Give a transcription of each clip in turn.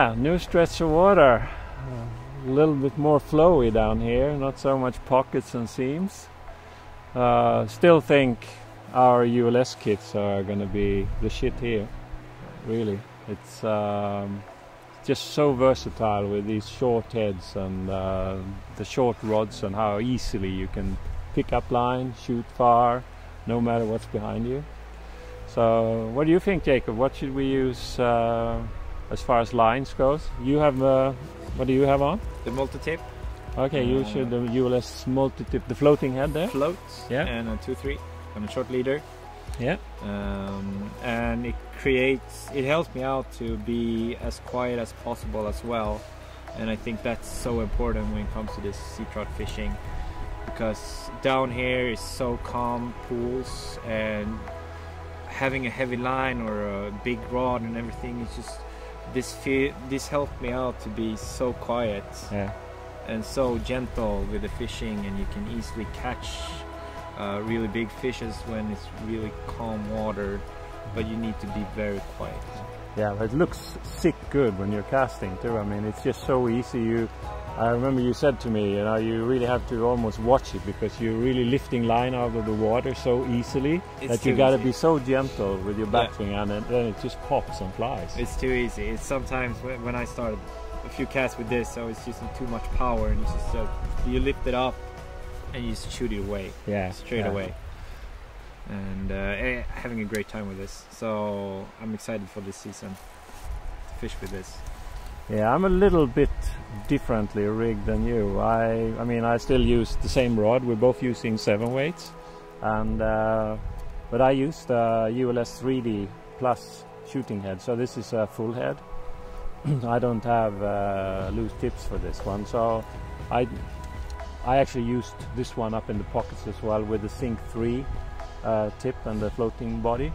Yeah, new stretch of water. A little bit more flowy down here, not so much pockets and seams. Uh, still think our ULS kits are gonna be the shit here. Really, it's um, just so versatile with these short heads and uh, the short rods and how easily you can pick up line, shoot far, no matter what's behind you. So, what do you think, Jacob? What should we use uh, as far as lines goes? You have uh, what do you have on? The multi-tip Okay, you Uh, should the ULS multi-tip, the floating head there. floats Yeah. and a 2-3 on a short leader. Yeah. um, and it creates it helps me out to be as quiet as possible as well and I think that's so important when it comes to this sea trout fishing because down here is so calm pools and having a heavy line or a big rod and everything is just this fe- this helped me out to be so quiet Yeah. and so gentle with the fishing and you can easily catch uh, really big fishes when it's really calm water but you need to be very quiet Yeah, it looks sick good when you're casting too. I mean, it's just so easy. You, I remember you said to me, you know, you really have to almost watch it because you're really lifting line out of the water so easily It's that you got to be so gentle with your Yeah. backswing, and then- it just pops and flies. it's too easy it's sometimes when when I started a few casts with this I was using too much power and it's just uh, you lift it up and you just shoot it away yeah, straight yeah. away and uh, eh, having a great time with this so I'm excited for this season to fish with this Yeah, I'm a little bit differently rigged than you. I, I mean, I still use the same rod. We're both using seven weights, and uh, but I use the ULS 3D Plus shooting head. So this is a full head. I don't have uh, loose tips for this one, so I, I actually used this one up in the pockets as well with the Sink 3 uh, tip and the floating body,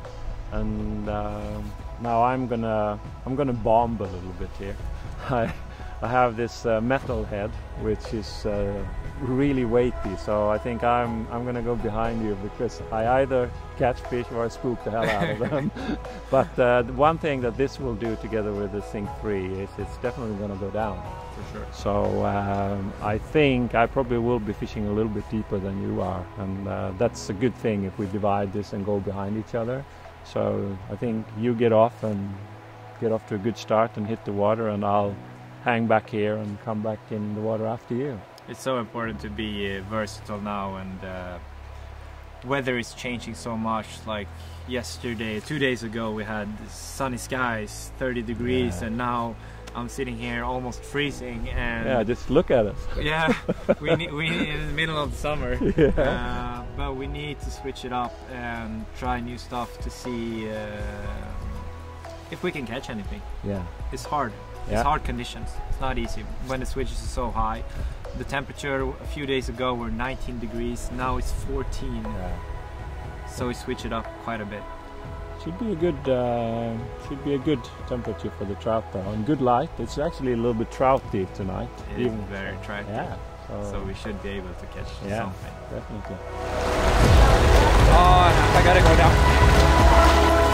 and um now I'm gonna I'm gonna bomb a little bit here. I I have this uh, metal head which is uh, really weighty, so I think I'm I'm gonna go behind you because I either catch fish or I spook the hell out of them. but uh, the one thing that this will do together with the Sink 3 is it's definitely gonna go down. for sure So um, I think I probably will be fishing a little bit deeper than you are, and uh, that's a good thing if we divide this and go behind each other. So I think you get off and get off to a good start and hit the water, and I'll hang back here and come back in the water after you. It's so important to be uh, versatile now, and uh, weather is changing so much. Like yesterday, two days ago, we had sunny skies, 30 degrees, Yeah. and now I'm sitting here almost freezing. And Yeah, just look at us. yeah, we need, we in the middle of the summer. Yeah. Uh, but we need to switch it up and try new stuff to see uh, if we can catch anything. Yeah. It's hard. Yeah. It's hard conditions. It's not easy when the switches are so high. The temperature a few days ago were 19 degrees. Now it's 14. Yeah. So we switch it up quite a bit. Should be a good uh, should be a good temperature for the trout though, and good light. It's actually a little bit trouty tonight. It is even. very attractive. Yeah. So, So we should be able to catch Yeah. something. definitely. Oh, I gotta go down.